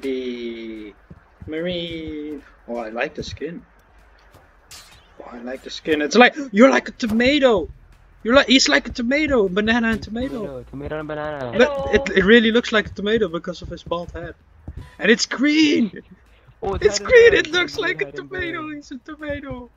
The marine. Oh, I like the skin. Oh, I like the skin. It's like you're like a tomato. You're like he's like a tomato, banana and tomato. Tomato, tomato and banana. But it, it really looks like a tomato because of his bald head. And it's green. Oh, It's green. It looks like a tomato. He's a tomato.